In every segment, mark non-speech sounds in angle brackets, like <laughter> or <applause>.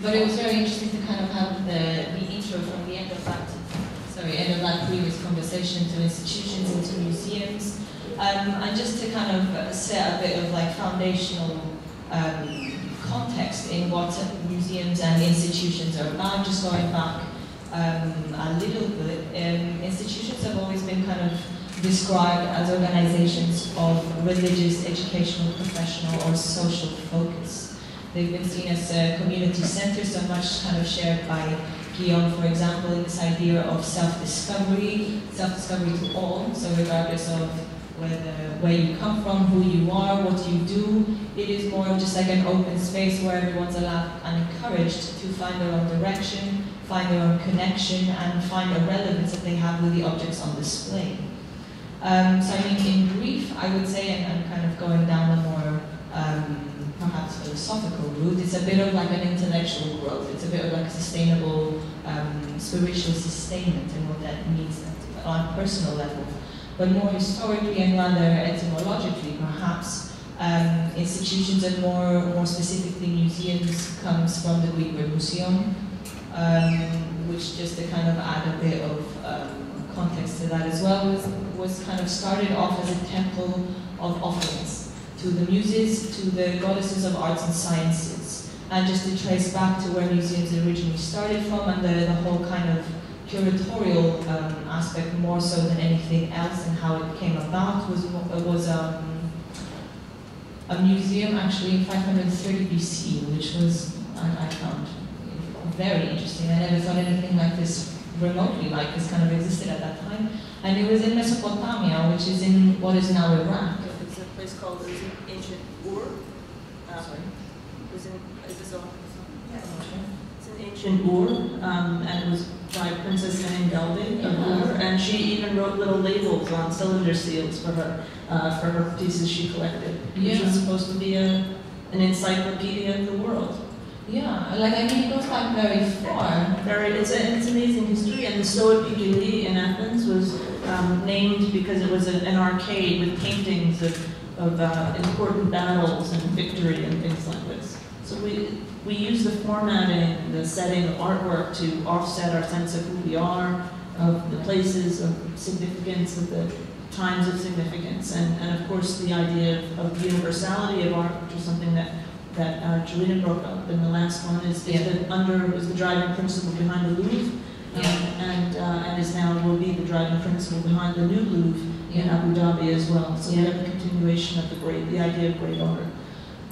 But it was very interesting to kind of have the, the intro from the end of that, sorry, end of that previous conversation to institutions and to museums. Um, and just to kind of set a bit of like foundational um, context in what museums and institutions are about, just going back um, a little bit, um, institutions have always been kind of described as organizations of religious, educational, professional, or social focus. They've been seen as uh, community centers, so much kind of shared by Guillaume, for example, in this idea of self-discovery, self-discovery to all, so regardless of whether, where you come from, who you are, what you do, it is more just like an open space where everyone's allowed and encouraged to find their own direction, find their own connection, and find a relevance that they have with the objects on display. Um, so I mean, in brief, I would say, and I'm kind of going down a more um, perhaps philosophical route, it's a bit of like an intellectual growth. It's a bit of like a sustainable um, spiritual sustainment and what that means on a personal level. But more historically and rather etymologically, perhaps, um, institutions and more, more specifically museums comes from the Greek word museum, um, which just to kind of add a bit of um, context to that as well, was, was kind of started off as a temple of offerings to the muses, to the goddesses of arts and sciences, and just to trace back to where museums originally started from and the, the whole kind of curatorial um, aspect more so than anything else and how it came about was, was um, a museum actually in 530 BC, which was, I, I found very interesting. I never thought anything like this remotely like this kind of existed at that time. And it was in Mesopotamia, which is in what is now Iraq. It's a place called it was in ancient Ur. Uh, Sorry. It was in, is this? Yeah, It's in ancient Ur, um, and it was by Princess Menengelde of Ur, and she even wrote little labels on cylinder seals for her uh, for her pieces she collected, yeah. which was supposed to be a, an encyclopedia of the world. Yeah, like I mean, it goes back very far. Very, it's, a, it's amazing history, and the Stoa Poikile in Athens was um, named because it was a, an arcade with paintings of, of uh, important battles and victory and things like this. So we, we use the formatting, the setting of artwork to offset our sense of who we are, of the places of significance, of the times of significance, and, and of course the idea of, of universality of art, which is something that that uh, Julina brought up in the last one is, is Yeah. the under is the driving principle behind the Louvre, um, Yeah. and uh, and is now will be the driving principle behind the new Louvre in Yeah. Abu Dhabi as well. So we have a continuation of the great the idea of great art.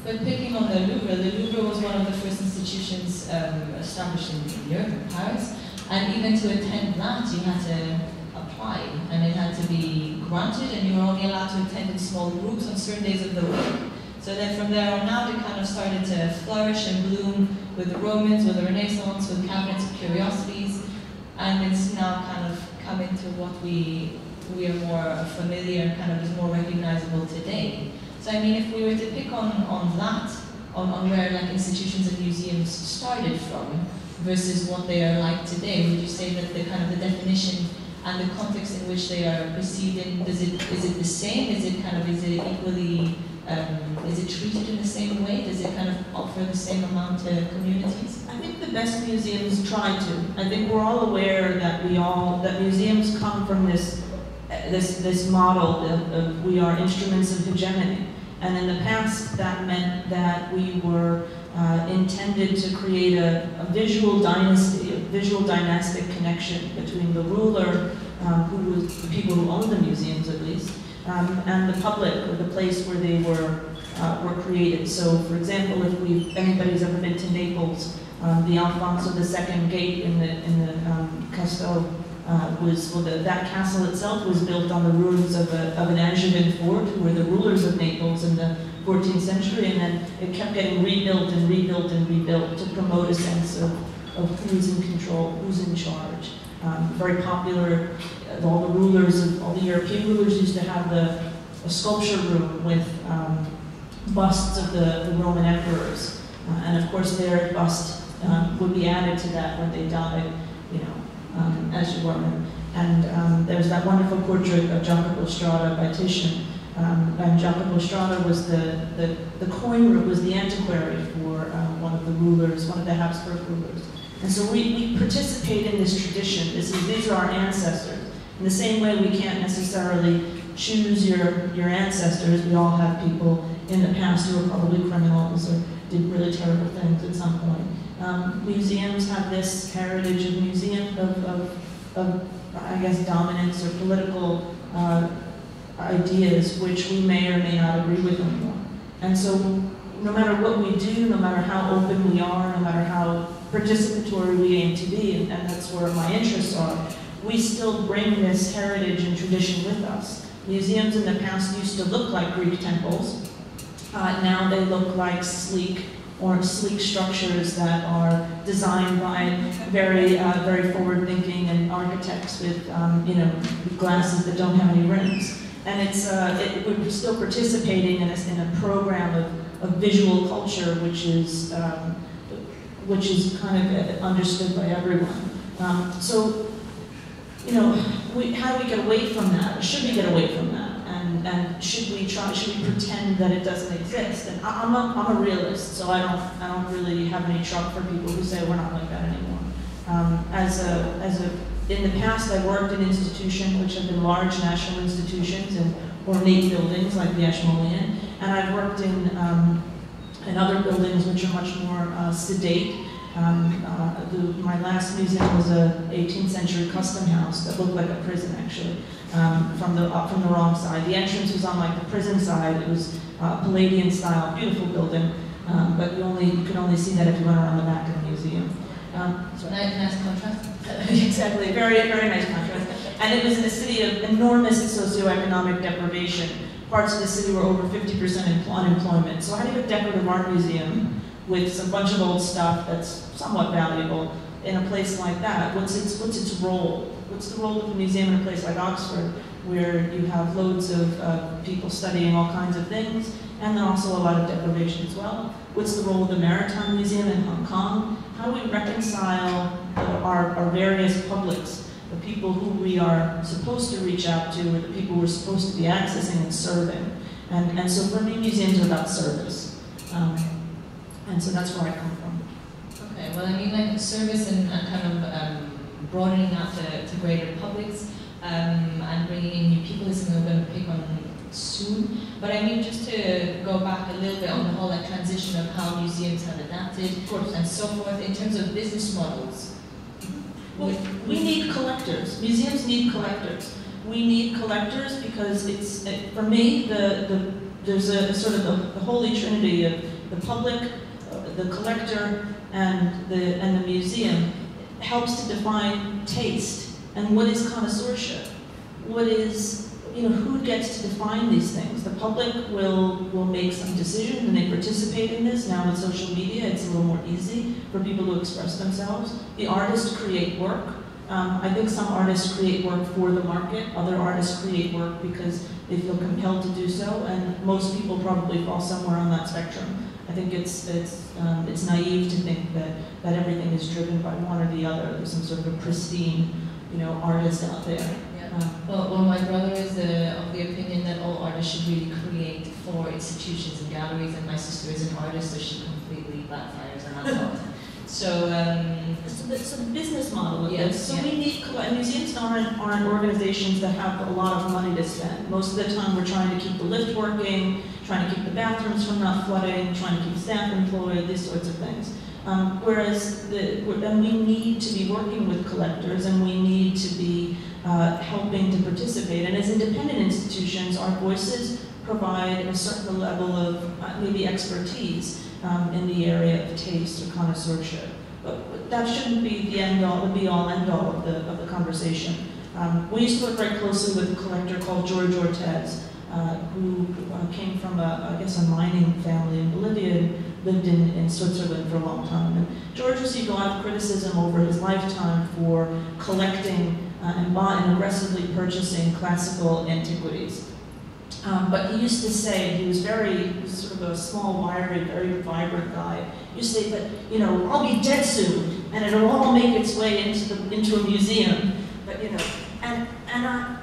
But picking on the Louvre, the Louvre was one of the first institutions um, established in Europe, in Paris, and even to attend that, you had to apply, and it had to be granted, and you were only allowed to attend in small groups on certain days of the week. So then from there on out, it kind of started to flourish and bloom with the Romans, with the Renaissance, with cabinets of curiosities, and it's now kind of come into what we we are more familiar and kind of is more recognizable today. So I mean, if we were to pick on, on that, on, on where like institutions and museums started from versus what they are like today, would you say that the kind of the definition and the context in which they are perceived in, does it, is it the same? Is it kind of, is it equally, um, is it treated in the same way? Does it kind of offer the same amount to communities? I think the best museums try to. I think we're all aware that we all that museums come from this this this model of, of we are instruments of hegemony, and in the past that meant that we were uh, intended to create a, a visual dynasty, a visual dynastic connection between the ruler, um, who was the people who owned the museums at least, um, and the public or the place where they were uh, were created. So, for example, if we anybody's ever been to Naples. Um, the Alfonso II gate in the in the um, Castel uh, was well, the, that castle itself was built on the ruins of, a, of an Angevin fort, who were the rulers of Naples in the 14th century, and then it kept getting rebuilt and rebuilt and rebuilt to promote a sense of, of who's in control, who's in charge. Um, very popular. uh, All the rulers of all the European rulers used to have the a sculpture room with um, busts of the, the Roman emperors, uh, and of course their bust um, would be added to that when they died, were. And um, there's that wonderful portrait of Jacopo Strada by Titian, Um, and Jacopo Strada was the, the, the coin was the antiquary for um, one of the rulers, one of the Habsburg rulers. And so we, we participate in this tradition. This is, these are our ancestors. In the same way we can't necessarily choose your, your ancestors, we all have people in the past who were probably criminals or did really terrible things at some point. Um, museums have this heritage of museum of, of, of, I guess, dominance or political uh, ideas which we may or may not agree with anymore. And so no matter what we do, no matter how open we are, no matter how participatory we aim to be, and, and that's where my interests are, we still bring this heritage and tradition with us. Museums in the past used to look like Greek temples. Uh, now they look like sleek or sleek structures that are designed by very, uh, very forward-thinking and architects with, um, you know, glasses that don't have any rims. And it's, uh, it, we're still participating in a, in a program of, of visual culture, which is, um, which is kind of understood by everyone. Um, so, you know, we, how do we get away from that? Should we get away from that? And, and should we try, should we pretend that it doesn't exist? And I, am a, I'm a realist, so I don't, I don't really have any truck for people who say we're not like that anymore. Um, as a, as a, in the past, I worked in institutions which have been large national institutions and ornate buildings like the Ashmolean, and I've worked in, um, in other buildings which are much more uh, sedate um, uh, the, my last museum was a 18th century custom house that looked like a prison, actually, um, from the uh, from the wrong side. The entrance was on like the prison side. It was uh, Palladian style, beautiful building, um, but you only you could only see that if you went around the back of the museum. Um, so nice, nice contrast. <laughs> exactly, very very nice contrast. And it was in a city of enormous socioeconomic deprivation. Parts of the city were over 50% unemployment. So how do you have a decorative art museum with a bunch of old stuff that's somewhat valuable in a place like that? What's its, what's its role? What's the role of the museum in a place like Oxford, where you have loads of uh, people studying all kinds of things, and then also a lot of deprivation as well? What's the role of the Maritime Museum in Hong Kong? How do we reconcile uh, our, our various publics, the people who we are supposed to reach out to, or the people we're supposed to be accessing and serving? And, and so for me, museums are about service. Um, and so that's where I come from. Okay, well, I mean, like service and, and kind of um, broadening out to, to greater publics um, and bringing in new people is something I'm going to pick on soon. But I mean, just to go back a little bit on the whole like, transition of how museums have adapted and so forth in terms of business models. Well, we need collectors. Museums need collectors. We need collectors because it's, for me, the, the, there's a sort of the, the holy trinity of the public, the collector and the, and the museum helps to define taste and what is connoisseurship. What is, you know, who gets to define these things? The public will, will make some decision and they participate in this. Now with social media, it's a little more easy for people to express themselves. The artists create work. Um, I think some artists create work for the market, other artists create work because they feel compelled to do so, and most people probably fall somewhere on that spectrum. I think it's it's um, it's naive to think that that everything is driven by one or the other. There's some sort of a pristine, you know, artist out there. Yeah. Um, well, well, my brother is uh, of the opinion that all artists should really create for institutions and galleries, and my sister is an artist, so she completely backfires on that thought. So, um, so, the, so the business model of yes, this. So yeah. we need museums aren't, aren't organizations that have a lot of money to spend. Most of the time, we're trying to keep the lift working trying to keep bathrooms from not flooding, trying to keep staff employed, these sorts of things. Um, whereas, the, and we need to be working with collectors and we need to be uh, helping to participate. And as independent institutions, our voices provide a certain level of uh, maybe expertise um, in the area of taste or connoisseurship. But that shouldn't be the end all, the be all end all of the, of the conversation. Um, we used to work very closely with a collector called George Ortiz, uh, who uh, came from, a, I guess, a mining family in Bolivia and lived in, in Switzerland for a long time. And George received a lot of criticism over his lifetime for collecting uh, and buying and aggressively purchasing classical antiquities. Um, but he used to say, he was very, sort of a small, wiry, very vibrant guy. He used to say that, you know, I'll be dead soon, and it'll all make its way into, the, into a museum. But, you know, and, and, I,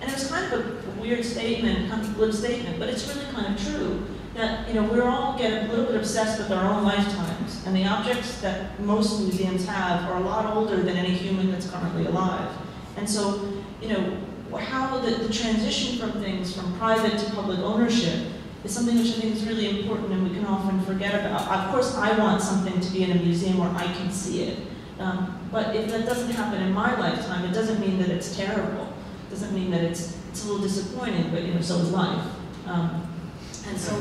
and it was kind of a weird statement, kind of glib statement, but it's really kind of true that you know we all get a little bit obsessed with our own lifetimes, and the objects that most museums have are a lot older than any human that's currently alive. And so, you know, how the, the transition from things from private to public ownership is something which I think is really important and we can often forget about. Of course, I want something to be in a museum where I can see it. Um, but if that doesn't happen in my lifetime, it doesn't mean that it's terrible. It doesn't mean that it's, it's a little disappointing, but you know, so is life. Um, and so, <laughs>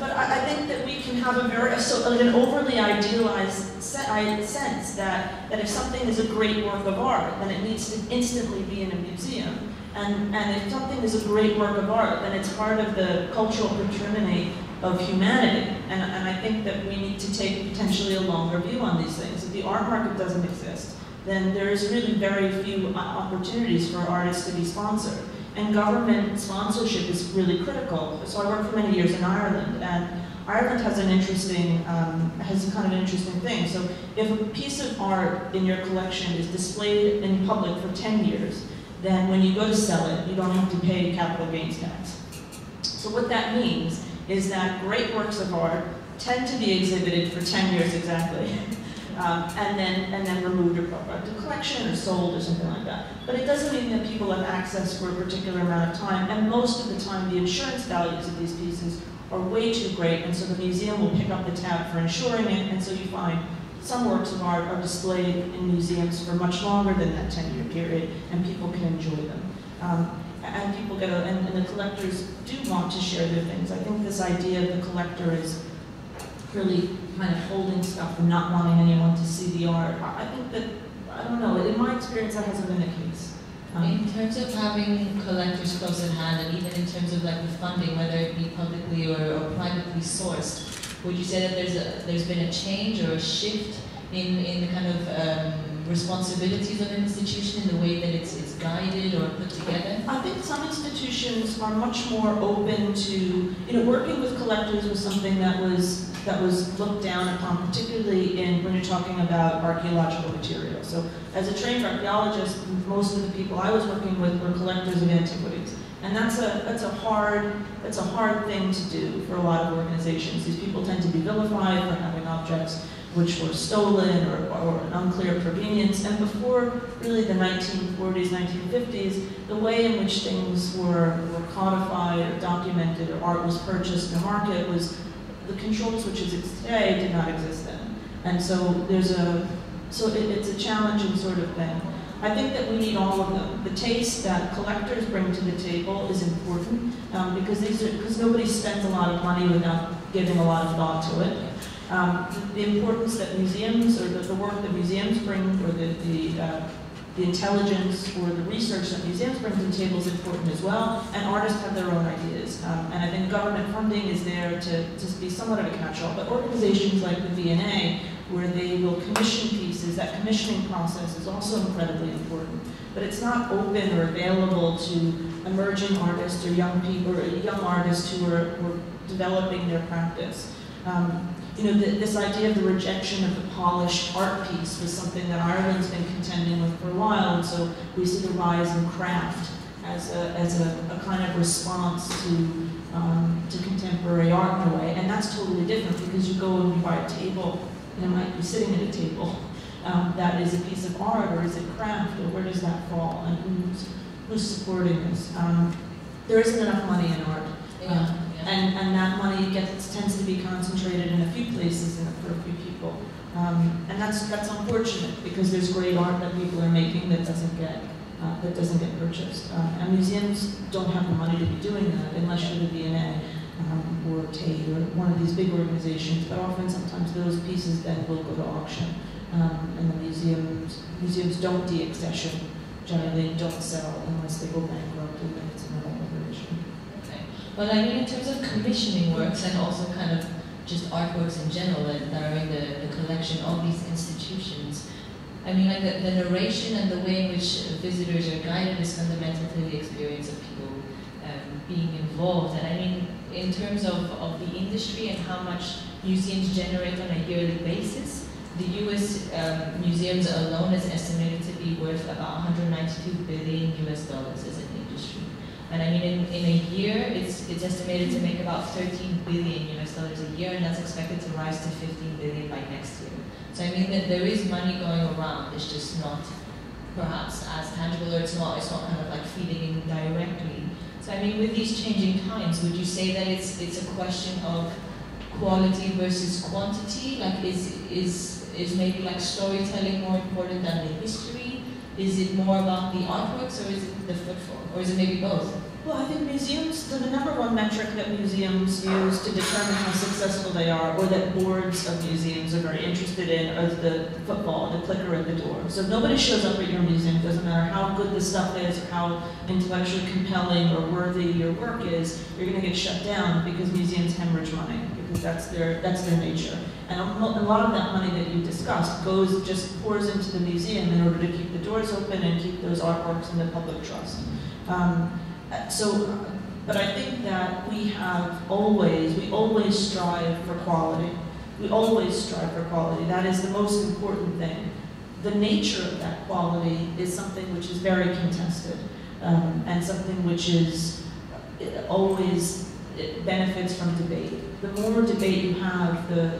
but I, I, think that we can have a very, so like an overly idealized sense that, that if something is a great work of art, then it needs to instantly be in a museum. And, and if something is a great work of art, then it's part of the cultural patrimony of humanity. And, and I think that we need to take potentially a longer view on these things. If the art market doesn't exist, then there's really very few opportunities for artists to be sponsored. And government sponsorship is really critical. So I worked for many years in Ireland, and Ireland has an interesting, um, has kind of an interesting thing. So if a piece of art in your collection is displayed in public for 10 years, then when you go to sell it, you don't have to pay capital gains tax. So what that means is that great works of art tend to be exhibited for 10 years exactly. <laughs> um, and then and then removed or brought back to collection or sold or something like that. But it doesn't mean that people have access for a particular amount of time, and most of the time the insurance values of these pieces are way too great, and so the museum will pick up the tab for insuring it, and so you find some works of art are displayed in museums for much longer than that 10-year period, and people can enjoy them. Um, and people get a, and, and the collectors do want to share their things. I think this idea of the collector is really kind of holding stuff and not wanting anyone to see the art. I think that, I don't know, in my experience that hasn't been the case. Um, in terms of having collectors close at hand, and even in terms of like the funding, whether it be publicly or, or privately sourced, would you say that there's a, there's been a change or a shift in, in the kind of um, responsibilities of an institution in the way that it's, it's guided or put together? I think some institutions are much more open to, you know, working with collectors was something that was that was looked down upon, particularly in when you're talking about archaeological material. So as a trained archaeologist, most of the people I was working with were collectors of antiquities. And that's a, that's a hard, that's a hard thing to do for a lot of organizations. These people tend to be vilified for having objects which were stolen or, or an unclear provenience. And before really the 1940s, 1950s, the way in which things were, were codified or documented or art was purchased in the market was the controls which exist today did not exist then. And so there's a, so it, it's a challenging sort of thing. I think that we need all of them. The taste that collectors bring to the table is important um, because these are, because nobody spends a lot of money without giving a lot of thought to it. Um, the, importance that museums, or the, the, work that museums bring, or the, the, uh, the intelligence or the research that museums bring to the table is important as well, and artists have their own ideas. Um, and I think government funding is there to, to be somewhat of a catch-all, but organizations like the V&A, where they will commission pieces, that commissioning process is also incredibly important. But it's not open or available to emerging artists or young people, or young artists who are, who are developing their practice. Um, you know, the, this idea of the rejection of the polished art piece was something that Ireland's been contending with for a while, and so we see the rise in craft as a, as a, a kind of response to, um, to contemporary art in a way, and that's totally different because you go and you buy a table, and it might be sitting at a table. <laughs> Um, that is a piece of art, or is it craft, or where does that fall, and who's, who's supporting this? Um, there isn't enough money in art. Yeah and, and that money gets tends to be concentrated in a few places and for a few people. Um, and that's that's unfortunate because there's great art that people are making that doesn't get uh, that doesn't get purchased. Uh, and museums don't have the money to be doing that unless you're the V&A um, or Tate or one of these big organizations. But often, sometimes those pieces then will go to auction, um, and the museums museums don't deaccession generally don't sell unless they go bankrupt and then it's another but I mean, in terms of commissioning works and also kind of just artworks in general that, are in the, the collection of these institutions, I mean, like the, the, narration and the way in which visitors are guided is fundamental to the experience of people um, being involved. And I mean, in terms of, of the industry and how much museums generate on a yearly basis, the U.S. Um, museums alone is estimated to be worth about 192 billion U.S. dollars. And I mean, in, in a year, it's, it's estimated to make about 13 billion US dollars a year, and that's expected to rise to 15 billion by next year. So I mean that there is money going around, it's just not perhaps as tangible, or it's not, it's not kind of like feeding in directly. So I mean, with these changing times, would you say that it's, it's a question of quality versus quantity? Like, is, is, is maybe like storytelling more important than the history? Is it more about the artworks, or is it the footfall? Or is it maybe both? Well, I think museums, the number one metric that museums use to determine how successful they are, or that boards of museums are very interested in, is the footfall, the clicker at the door. So if nobody shows up at your museum, doesn't matter how good the stuff is, or how intellectually compelling or worthy your work is, you're going to get shut down because museums hemorrhage money, because that's their, that's their nature. And a lot of that money that you discussed goes, just pours into the museum in order to keep the doors open and keep those artworks in the public trust. Um, so, but I think that we have always, we always strive for quality. We always strive for quality. That is the most important thing. The nature of that quality is something which is very contested um, and something which is always benefits from debate. The more debate you have, the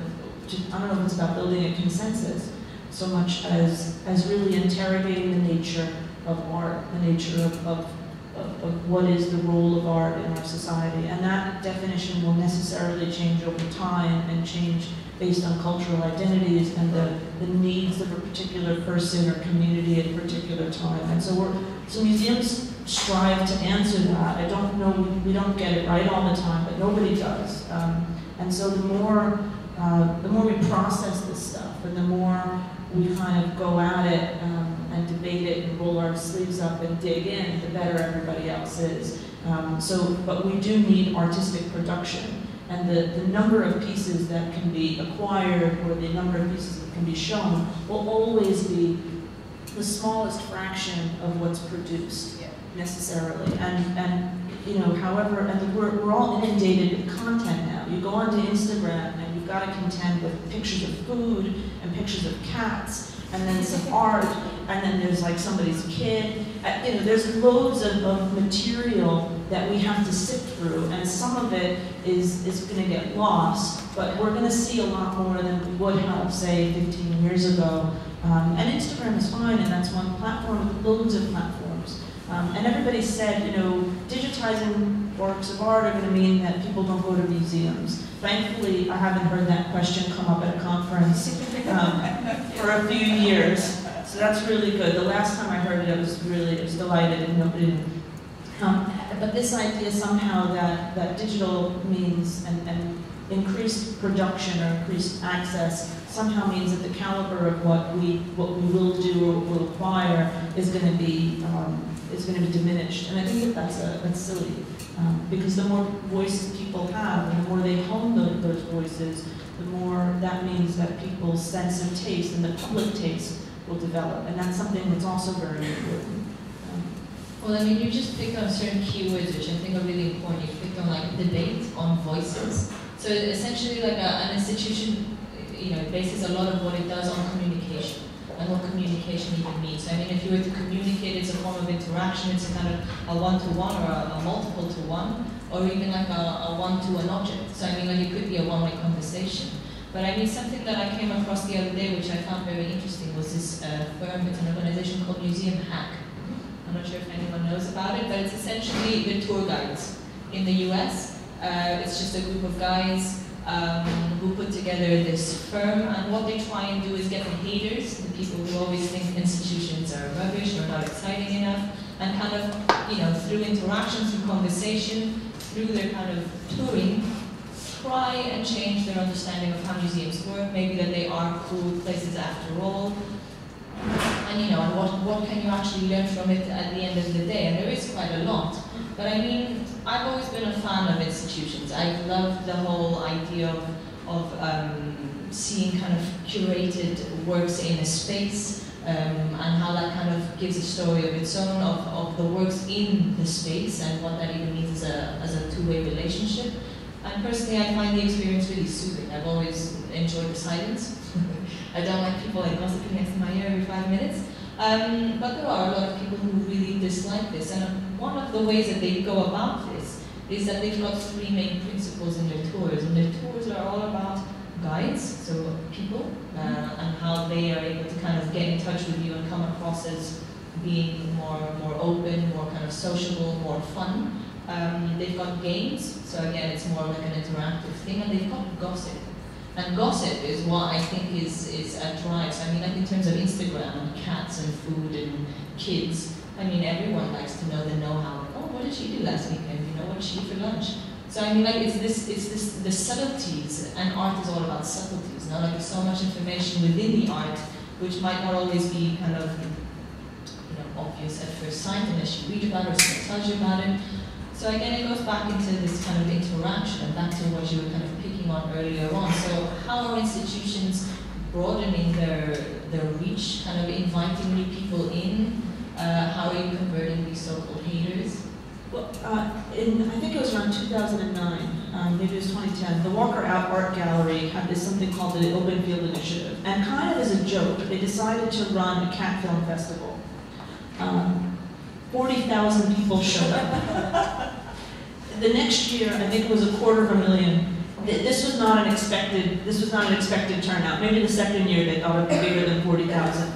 I don't know if it's about building a consensus so much as as really interrogating the nature of art, the nature of, of of, of, what is the role of art in our society. And that definition will necessarily change over time and change based on cultural identities and the, the needs of a particular person or community at a particular time. And so we're, so museums strive to answer that. I don't know, we don't get it right all the time, but nobody does. Um, and so the more, uh, the more we process this stuff and the more we kind of go at it um, and debate it and roll our sleeves up and dig in, the better everybody else is. Um, so, but we do need artistic production. And the, the number of pieces that can be acquired or the number of pieces that can be shown will always be the smallest fraction of what's produced necessarily. And, and you know, however, and we're, we're all inundated with content now. You go onto Instagram and you've got to contend with pictures of food and pictures of cats and then some <laughs> art, and then there's like somebody's kid. Uh, you know, there's loads of, of material that we have to sift through, and some of it is, is going to get lost, but we're going to see a lot more than we would have, say, 15 years ago. Um, and Instagram is fine, and that's one platform, loads of platforms. Um, and everybody said, you know, digitizing works of art are going to mean that people don't go to museums. Thankfully, I haven't heard that question come up at a conference um, for a few years. So that's really good. The last time I heard it, I was really I was delighted and um, but this idea somehow that, that digital means and, and increased production or increased access somehow means that the caliber of what we what we will do or will acquire is going to be um, is going to be diminished. And I think that that's a, that's silly um, because the more voices people have, and the more they hone those voices, the more that means that people's sense of taste and the public taste will develop. And that's something that's also very important. Um, well, I mean, you just picked on certain keywords, which I think are really important. You picked on like debate, on voices. So essentially, like a, an institution, you know, bases a lot of what it does on communication and what communication even means. I mean, if you were to communicate, it's a form of interaction. It's a kind of a one-to-one or a, a multiple to one or even like a, a one-to-an object. So I mean, like it could be a one-way conversation. But I mean, something that I came across the other day, which I found very interesting, was this uh, firm, it's an organization called Museum Hack. I'm not sure if anyone knows about it, but it's essentially the tour guides in the US. Uh, it's just a group of guys um, who put together this firm, and what they try and do is get the haters, the people who always think institutions are rubbish or not exciting enough, and kind of, you know, through interaction, through conversation, through their kind of touring, try and change their understanding of how museums work, maybe that they are cool places after all, and you know, and what, what can you actually learn from it at the end of the day, and there is quite a lot. But I mean, I've always been a fan of institutions. I love the whole idea of, of um, seeing kind of curated works in a space, um, and how that kind of gives a story of its own, of, of the works in the space, and what that even means as a, as a two-way relationship. And personally, I find the experience really soothing. I've always enjoyed the silence. <laughs> I don't like people like gossiping next to my ear every five minutes. Um, but there are a lot of people who really dislike this. And one of the ways that they go about this is that they've got three main principles in their tours. And their tours are all about guides, so people, uh, and how they are able to kind of get in touch with you and come across as being more, more open, more kind of sociable, more fun. Um, they've got games, so again, it's more like an interactive thing, and they've got gossip. And gossip is what I think is, is a drive. So I mean, like in terms of Instagram and cats and food and kids, I mean, everyone likes to know the know-how. Like, oh, what did she do last weekend? You know, what did she eat for lunch? So I mean, like it's this, it's this, the subtleties, and art is all about subtleties. Now, like there's so much information within the art, which might not always be kind of, you know, obvious at first sight unless you read about it or tells you about it. So again, it goes back into this kind of interaction back to what you were kind of picking on earlier on. So how are institutions broadening their their reach, kind of inviting new people in? Uh, how are you converting these so-called haters? Well, uh, in, I think it was around 2009, um, maybe it was 2010, the Walker Art Gallery had this something called the Open Field Initiative. And kind of as a joke, they decided to run a cat film festival. Um, 40,000 people showed up. the next year, I think it was a quarter of a million. This was not an expected, this was not an expected turnout. Maybe the second year they thought it'd be bigger than 40,000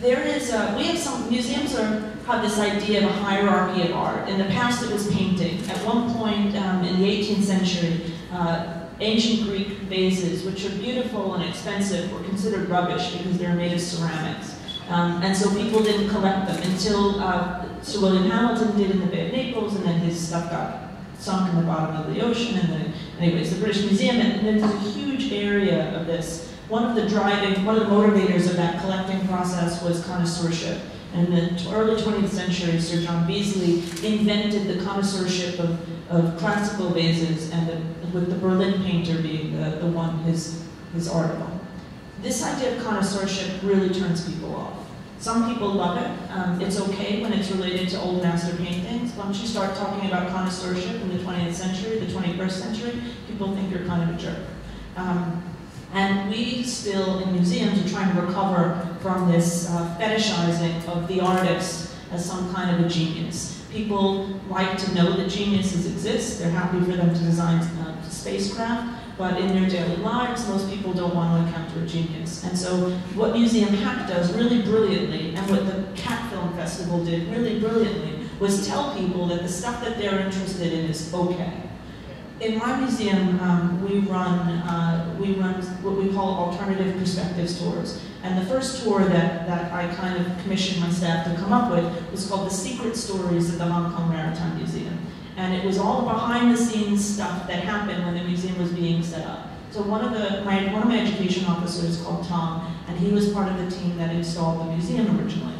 there is a, we have some, museums are, have this idea of a hierarchy of art. In the past it was painting. At one point um, in the 18th century, uh, ancient Greek vases, which are beautiful and expensive, were considered rubbish because they're made of ceramics. Um, and so people didn't collect them until uh, Sir William Hamilton did in the Bay of Naples, and then his stuff got sunk in the bottom of the ocean. And then, anyways, the British Museum, and there's a huge area of this one of the driving, one of the motivators of that collecting process was connoisseurship. And in the early 20th century, Sir John Beazley invented the connoisseurship of, of classical vases, and the, with the Berlin painter being the, the one, his, his article. This idea of connoisseurship really turns people off. Some people love it. Um, it's okay when it's related to old master paintings. Once you start talking about connoisseurship in the 20th century, the 21st century, people think you're kind of a jerk. Um, and we still, in museums, are trying to recover from this uh, fetishizing of the artist as some kind of a genius. People like to know that geniuses exist. They're happy for them to design uh, spacecraft, but in their daily lives, most people don't want to encounter a genius. And so what Museum Hack does really brilliantly, and what the Cat Film Festival did really brilliantly, was tell people that the stuff that they're interested in is okay in my museum, um, we run uh, we run what we call alternative perspectives tours. And the first tour that, that I kind of commissioned my staff to come up with was called The Secret Stories of the Hong Kong Maritime Museum. And it was all behind the scenes stuff that happened when the museum was being set up. So one of the my one of my education officers called Tom, and he was part of the team that installed the museum originally.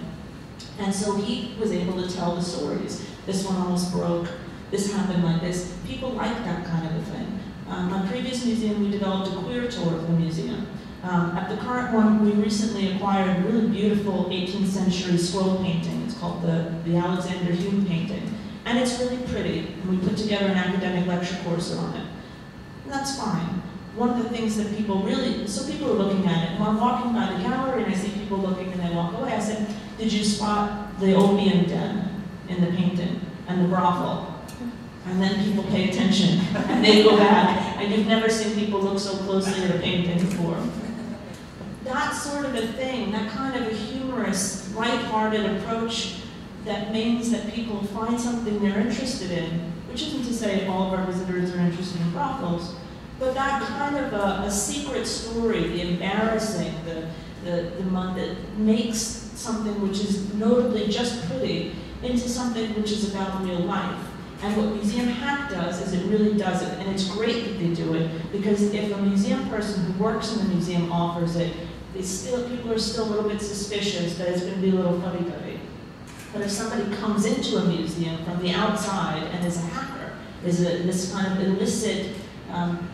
And so he was able to tell the stories. This one almost broke this happened like this. People like that kind of a thing. Um, my previous museum, we developed a queer tour of the museum. Um, at the current one, we recently acquired a really beautiful 18th century scroll painting. It's called the, the Alexander Hume painting. And it's really pretty. And we put together an academic lecture course on it. And that's fine. One of the things that people really, so people are looking at it. When I'm walking by the gallery and I see people looking and they walk away, I said, did you spot the opium den in the painting and the brothel? and then people pay attention, <laughs> and they go back, and you've never seen people look so closely at a painting before. That sort of a thing, that kind of a humorous, light-hearted approach that means that people find something they're interested in, which isn't to say all of our visitors are interested in brothels, but that kind of a, a secret story, the embarrassing, the, the, the that makes something which is notably just pretty into something which is about real life. And what Museum Hack does is it really does it, and it's great that they do it, because if a museum person who works in the museum offers it, still, people are still a little bit suspicious that it's going to be a little fuddy-duddy. But if somebody comes into a museum from the outside and is a hacker, is a, this kind of illicit, um,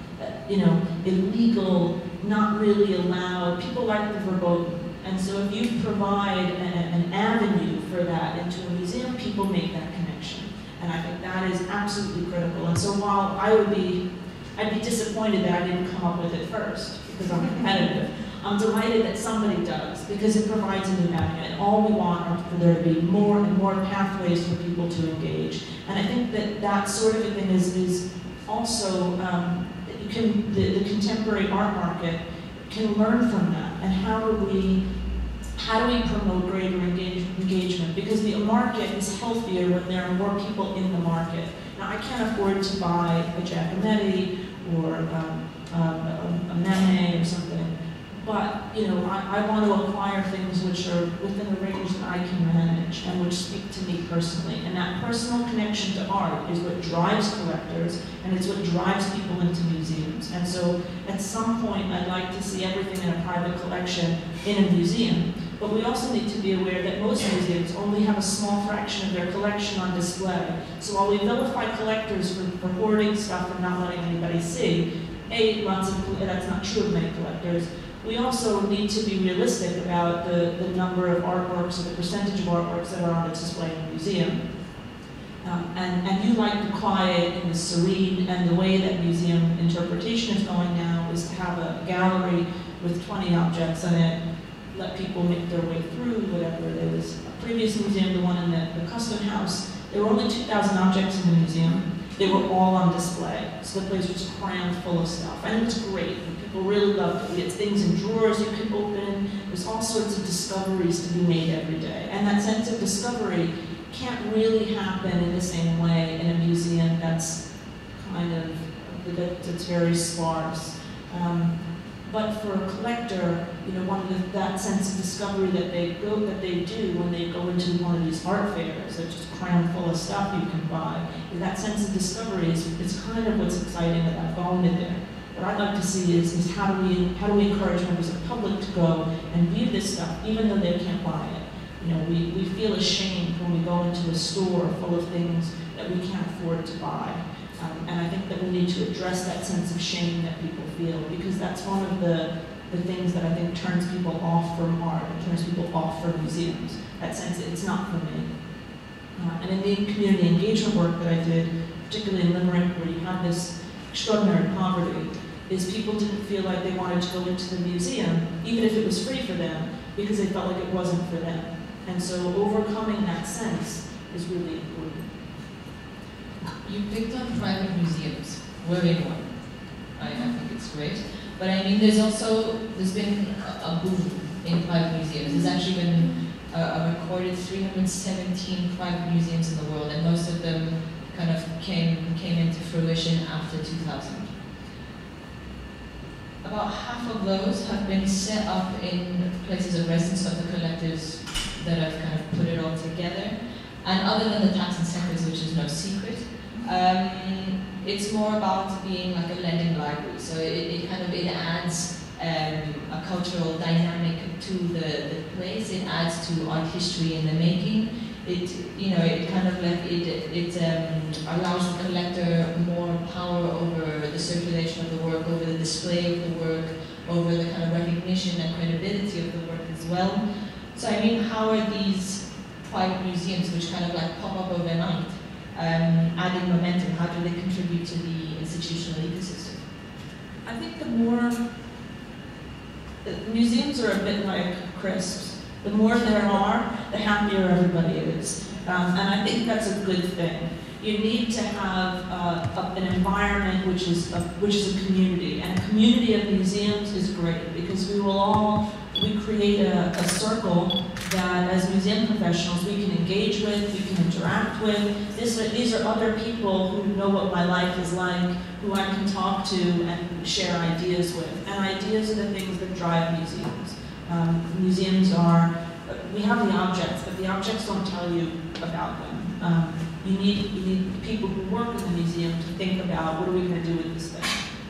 you know, illegal, not really allowed, people like the verboten. And so if you provide a, an avenue for that into a museum, people make that connection. And I think that is absolutely critical. And so while I would be I'd be disappointed that I didn't come up with it first, because I'm competitive. I'm delighted that somebody does, because it provides a new avenue, and all we want are for there to be more and more pathways for people to engage. And I think that that sort of thing is, is also, um, can, the, the contemporary art market can learn from that, and how do we how do we promote greater engage, engagement? Because the market is healthier when there are more people in the market. Now, I can't afford to buy a Giacometti or um, um, a, a Manet or something, but you know, I, I, want to acquire things which are within the range that I can manage and which speak to me personally. And that personal connection to art is what drives collectors and it's what drives people into museums. And so at some point I'd like to see everything in a private collection in a museum. But we also need to be aware that most museums only have a small fraction of their collection on display. So while we vilify collectors for, for hoarding stuff and not letting anybody see, A, lots of, that's not true of many collectors, we also need to be realistic about the, the number of artworks or the percentage of artworks that are on display in a museum. Um, and, and you like the quiet and the serene, and the way that museum interpretation is going now is to have a gallery with 20 objects in it, let people make their way through, whatever. There was a previous museum, the one in the, the Custom House, there were only 2,000 objects in the museum. They were all on display. So the place was crammed full of stuff. And it was great. People really loved it. We had things in drawers you could open. There's all sorts of discoveries to be made every day. And that sense of discovery can't really happen in the same way in a museum that's kind of, that's very sparse. Um, but for a collector, you know, one of the, that sense of discovery that they go that they do when they go into one of these art fairs that just crammed full of stuff you can buy, that sense of discovery is, is kind of what's exciting about going in there. What I'd like to see is, is how do we how do we encourage members of the public to go and view this stuff, even though they can't buy it. You know, we, we feel ashamed when we go into a store full of things that we can't afford to buy. Um, and I think that we need to address that sense of shame that people feel because that's one of the, the things that I think turns people off from art and turns people off from museums. That sense it's not for me. Uh, and in the community engagement work that I did, particularly in Limerick, where you have this extraordinary poverty, is people didn't feel like they wanted to go into the museum, even if it was free for them, because they felt like it wasn't for them. And so overcoming that sense is really important. You picked on private museums. We're in one. I, I think it's great. But I mean, there's also, there's been a, boom in private museums. There's actually been a, a recorded 317 private museums in the world, and most of them kind of came, came into fruition after 2000. About half of those have been set up in places of residence of the collectives that have kind of put it all together. And other than the tax incentives, which is no secret, um, it's more about being like a lending library. So it, it kind of it adds um, a cultural dynamic to the, the place. It adds to art history in the making. It you know it kind of like it it um, allows the collector more power over the circulation of the work, over the display of the work, over the kind of recognition and credibility of the work as well. So I mean, how are these private museums, which kind of like pop up overnight, um, adding momentum? How do they contribute to the institutional ecosystem? I think the more, the museums are a bit like crisps. The more there are, the happier everybody is. Um, and I think that's a good thing. You need to have uh, a, an environment which is a, which is a community, and a community of museums is great because we will all we create a, a, circle that as museum professionals we can engage with, we can interact with. This, these are other people who know what my life is like, who I can talk to and share ideas with. And ideas are the things that drive museums. Um, museums are, we have the objects, but the objects don't tell you about them. Um, you, need, you need people who work in the museum to think about what are we going to do with this thing?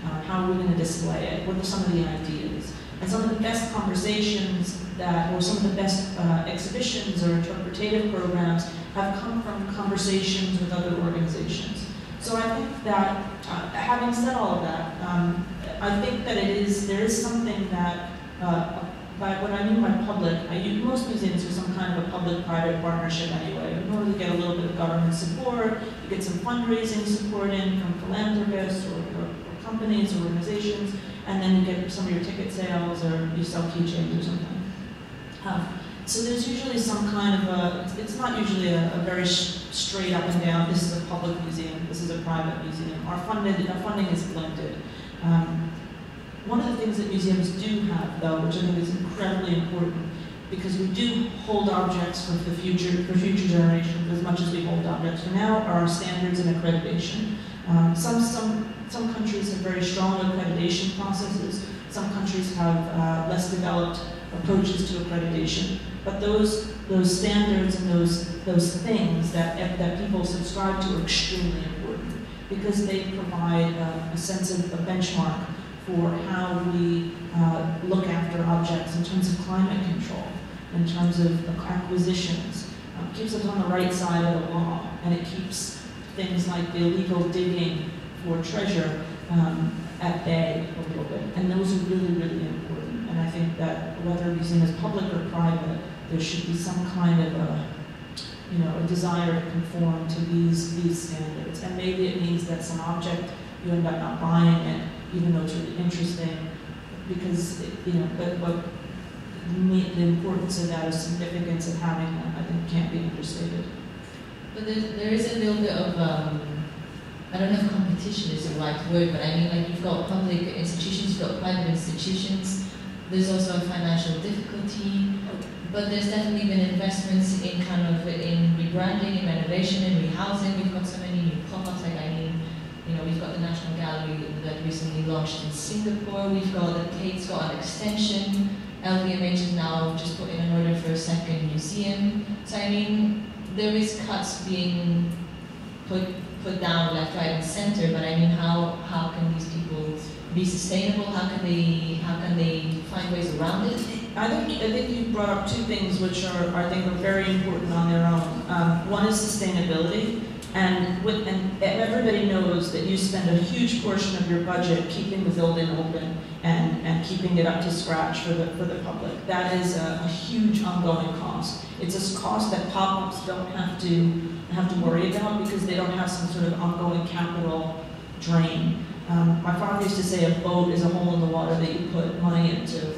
Uh, how are we going to display it? What are some of the ideas? And some of the best conversations that, or some of the best uh, exhibitions or interpretative programs have come from conversations with other organizations. So I think that, uh, having said all of that, um, I think that it is, there is something that, uh, by what I mean by public, I most museums are some kind of a public-private partnership anyway. In order to get a little bit of government support, you get some fundraising support in from philanthropists or, or companies or organizations, and then you get some of your ticket sales or you sell keychains or something. Um, so there's usually some kind of a, it's not usually a, a very straight up and down, this is a public museum, this is a private museum. Our, funded, our funding is blended. Um, one of the things that museums do have, though, which I think is incredibly important, because we do hold objects for the future, for future generations as much as we hold objects for now, are our standards and accreditation. Um, some, some, some countries have very strong accreditation processes. Some countries have uh, less developed approaches to accreditation. But those, those standards and those, those things that, that people subscribe to are extremely important because they provide a, a sense of a benchmark for how we uh, look after objects in terms of climate control, in terms of acquisitions. Um, keeps us on the right side of the law, and it keeps things like the illegal digging for treasure um, at bay a little bit. And those are really, really important. And I think that whether a museum as public or private, there should be some kind of a, you know, a desire to conform to these, these standards. And maybe it means that some object, you end up not buying it, even though it's really interesting, because, it, you know, but, but the importance of that or significance of having that, I think, can't be understated. But there, is a little bit of, um, I don't know if competition is the right word, but I mean, like, you've got public institutions, you've got private institutions, there's also a financial difficulty, but there's definitely been investments in kind of in rebranding, in renovation, in rehousing. We've got so many new pop-ups. Like I mean, you know, we've got the National Gallery recently launched in Singapore. We've got the Tate's got an extension. LVMH now just put in an order for a second museum. So I mean, there is cuts being put put down left, right, and center. But I mean, how how can these people be sustainable? How can they how can they find ways around it? I think I think you brought up two things which are I think are very important on their own. Um, one is sustainability, and with and everybody knows that you spend a huge portion of your budget keeping the building open and, and keeping it up to scratch for the for the public. That is a, a huge ongoing cost. It's a cost that pop-ups don't have to have to worry about because they don't have some sort of ongoing capital drain. Um, my father used to say a boat is a hole in the water that you put money into.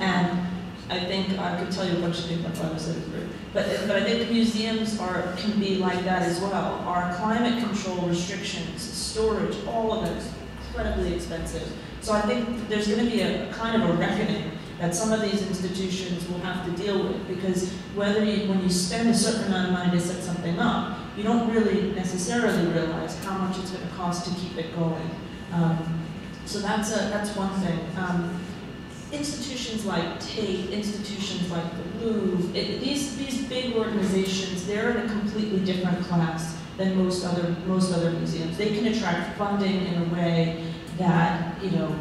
And I think I could tell you a bunch of things my father said great. But, but I think museums are can be like that as well. Our climate control restrictions, storage, all of is incredibly expensive. So I think there's going to be a, a kind of a reckoning that some of these institutions will have to deal with because whether you, when you spend a certain amount of money to set something up, you don't really necessarily realize how much it's going to cost to keep it going. Um, so that's a, that's one thing. Um, institutions like Tate, institutions like the Louvre, it, these, these big organizations, they're in a completely different class than most other, most other museums. They can attract funding in a way that, you know,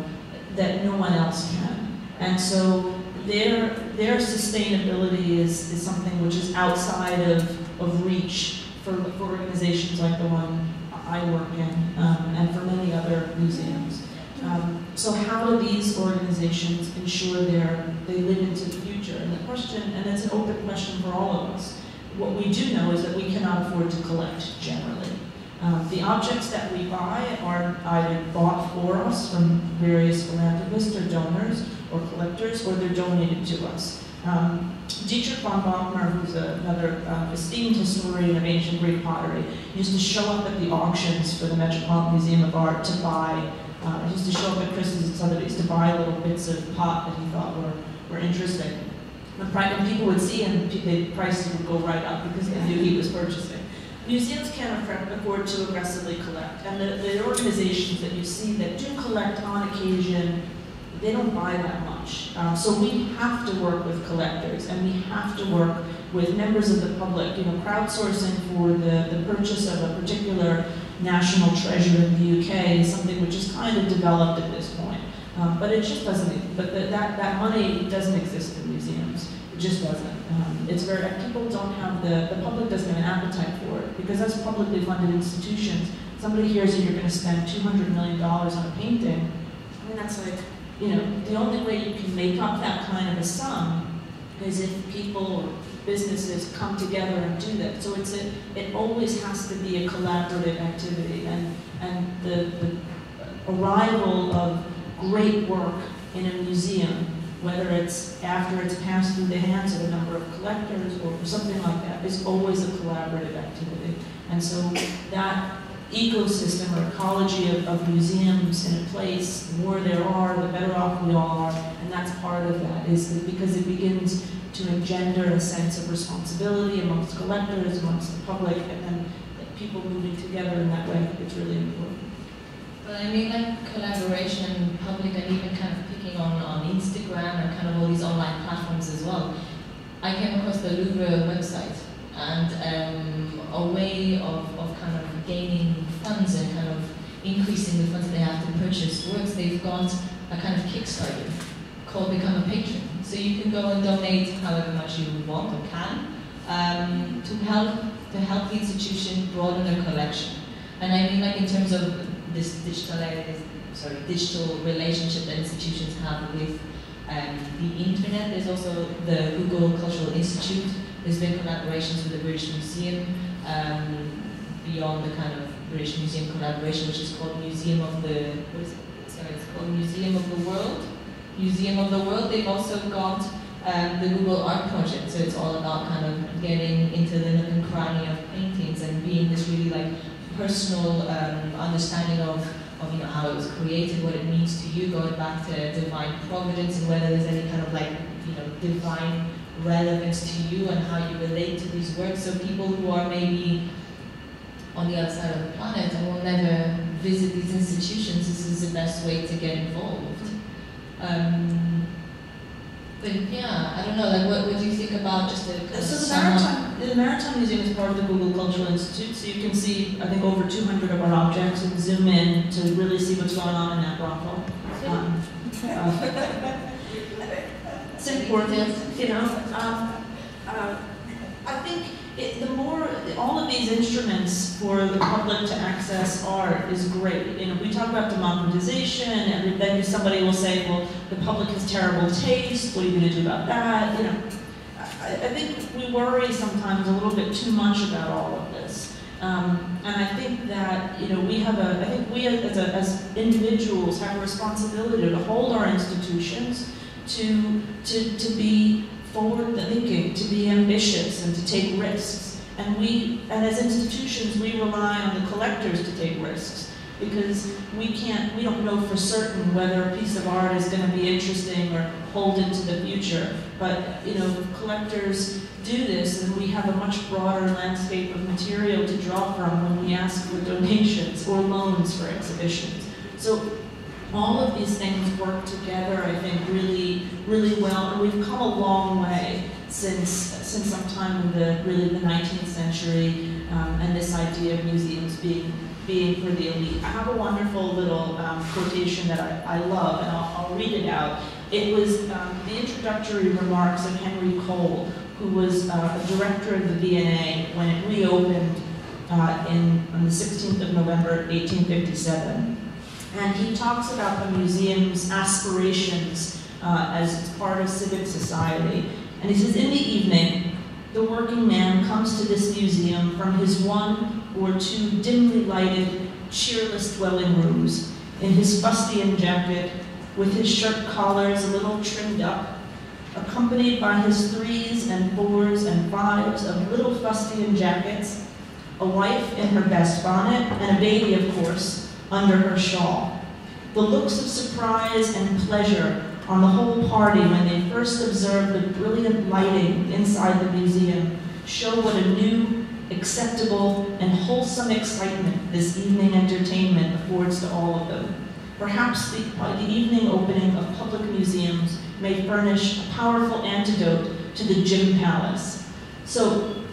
that no one else can. And so their, their sustainability is, is something which is outside of, of reach for, for organizations like the one I work in um, and for many other museums. Um, so how do these organizations ensure they're, they live into the future? And the question, and it's an open question for all of us, what we do know is that we cannot afford to collect generally. Um, the objects that we buy are either bought for us from various philanthropists or donors or collectors, or they're donated to us. Um, Dietrich von Bothmer, who's a, another uh, esteemed historian of ancient Greek pottery, used to show up at the auctions for the Metropolitan Museum of Art to buy uh, he used to show up at Christmas and Sundays to buy little bits of pot that he thought were, were interesting. And people would see him, the prices would go right up because they knew he was purchasing. Museums can't afford to aggressively collect, and the, the organizations that you see that do collect on occasion, they don't buy that much. Um, so we have to work with collectors, and we have to work with members of the public. You know, crowdsourcing for the, the purchase of a particular national treasure in the UK is something which is kind of developed at this point. Um, but it just doesn't, but the, that, that money doesn't exist in museums. It just doesn't. Um, it's very, people don't have the, the public doesn't have an appetite for it because as publicly funded institutions, somebody hears that you're going to spend $200 million on a painting, I mean, that's like, you know, the only way you can make up that kind of a sum is if people businesses come together and do that. So it's a, it always has to be a collaborative activity, and and the, the arrival of great work in a museum, whether it's after it's passed through the hands of a number of collectors or something like that, is always a collaborative activity. And so that ecosystem or ecology of, of museums in a place, the more there are, the better off we all are. And that's part of that, is that because it begins to engender a sense of responsibility amongst collectors, amongst the public, and then people moving together in that way, I think it's really important. But I mean, like collaboration public, and even kind of picking on, on Instagram and kind of all these online platforms as well. I came across the Louvre website and um, a way of, of kind of gaining funds and kind of increasing the funds they have to purchase works. They've got a kind of Kickstarter called Become a Patron. So you can go and donate however much you want or can um, to help to help the institution broaden their collection. And I mean, like in terms of this digital, sorry, digital relationship that institutions have with um, the internet. There's also the Google Cultural Institute. There's been collaborations with the British Museum um, beyond the kind of British Museum collaboration, which is called Museum of the? Sorry, it's called Museum of the World. Museum of the World. They've also got um, the Google Art Project, so it's all about kind of getting into the nook and cranny of paintings and being this really like personal um, understanding of, of you know how it was created, what it means to you, going back to divine providence and whether there's any kind of like you know divine relevance to you and how you relate to these works. So people who are maybe on the other side of the planet and will never visit these institutions, this is the best way to get involved. Um, but yeah, I don't know, like what, what do you think about just the kind So the Maritime, the Maritime Museum is part of the Google Cultural Institute, so you can see, I think, over 200 of our objects and zoom in to really see what's going on in that brothel. Um, uh, it's important, you know. Um, uh, I think it, the more, all of these instruments for the public to access art is great. You know, we talk about democratization, and then somebody will say, well, the public has terrible taste, what are you going to do about that? You know, I, I think we worry sometimes a little bit too much about all of this. Um, and I think that, you know, we have a, I think we as, a, as individuals have a responsibility to hold our institutions to, to, to be forward thinking, to be ambitious, and to take risks. And we, and as institutions, we rely on the collectors to take risks because we can't, we don't know for certain whether a piece of art is going to be interesting or hold into the future. But, you know, collectors do this and we have a much broader landscape of material to draw from when we ask for donations or loans for exhibitions. So all of these things work together, I think, really, really well, and we've come a long way since since sometime in the really the 19th century, um, and this idea of museums being being for the elite. I have a wonderful little um, quotation that I, I love, and I'll, I'll read it out. It was um, the introductory remarks of Henry Cole, who was uh, a director of the V&A when it reopened uh, in, on the 16th of November, 1857 and he talks about the museum's aspirations uh, as part of civic society. And he says, in the evening, the working man comes to this museum from his one or two dimly lighted, cheerless dwelling rooms, in his fustian jacket, with his shirt collars a little trimmed up, accompanied by his threes and fours and fives of little fustian jackets, a wife in her best bonnet, and a baby, of course, under her shawl. The looks of surprise and pleasure on the whole party when they first observed the brilliant lighting inside the museum show what a new, acceptable, and wholesome excitement this evening entertainment affords to all of them. Perhaps the, the evening opening of public museums may furnish a powerful antidote to the gin palace. So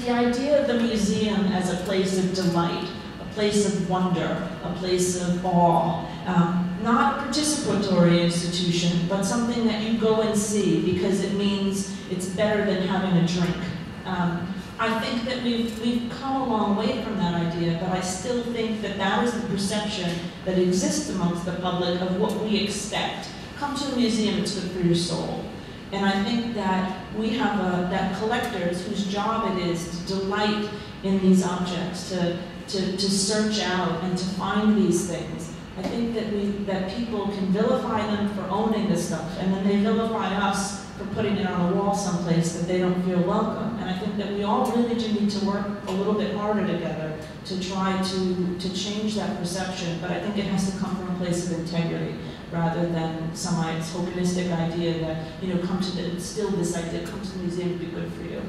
the idea of the museum as a place of delight, place of wonder, a place of awe. Um, not a participatory institution, but something that you go and see because it means it's better than having a drink. Um, I think that we've, we've come a long way from that idea, but I still think that that is the perception that exists amongst the public of what we expect. Come to a museum, it's good for your soul. And I think that we have a, that collectors whose job it is to delight in these objects, to to, to search out and to find these things I think that we, that people can vilify them for owning this stuff, and then they vilify us for putting it on a wall someplace that they don't feel welcome. And I think that we all really do need to work a little bit harder together to try to, to change that perception, but I think it has to come from a place of integrity rather than some tokenistic idea that, you know, come to the, instill this idea, come to the museum, be good for you.